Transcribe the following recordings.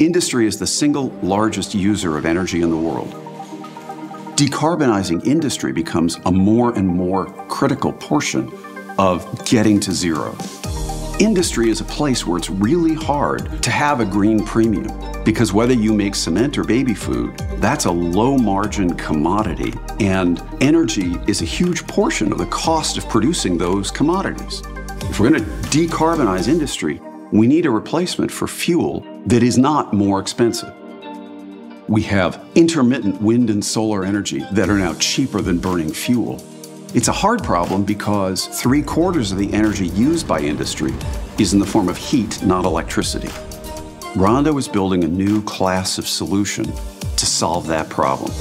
Industry is the single largest user of energy in the world. Decarbonizing industry becomes a more and more critical portion of getting to zero. Industry is a place where it's really hard to have a green premium because whether you make cement or baby food, that's a low margin commodity, and energy is a huge portion of the cost of producing those commodities. If we're going to decarbonize industry, we need a replacement for fuel that is not more expensive. We have intermittent wind and solar energy that are now cheaper than burning fuel. It's a hard problem because three quarters of the energy used by industry is in the form of heat, not electricity. Rondo is building a new class of solution to solve that problem.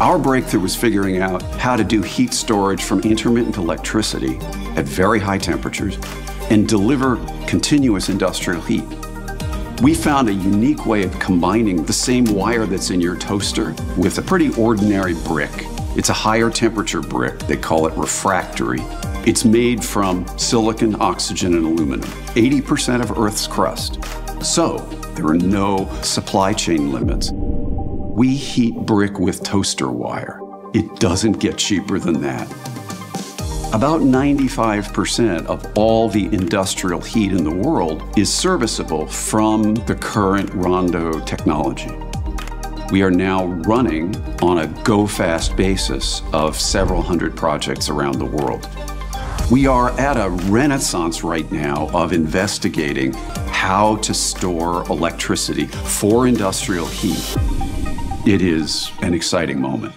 Our breakthrough was figuring out how to do heat storage from intermittent electricity at very high temperatures and deliver continuous industrial heat. We found a unique way of combining the same wire that's in your toaster with a pretty ordinary brick. It's a higher temperature brick. They call it refractory. It's made from silicon, oxygen, and aluminum, 80% of Earth's crust. So there are no supply chain limits. We heat brick with toaster wire. It doesn't get cheaper than that. About 95% of all the industrial heat in the world is serviceable from the current Rondo technology. We are now running on a go fast basis of several hundred projects around the world. We are at a renaissance right now of investigating how to store electricity for industrial heat. It is an exciting moment.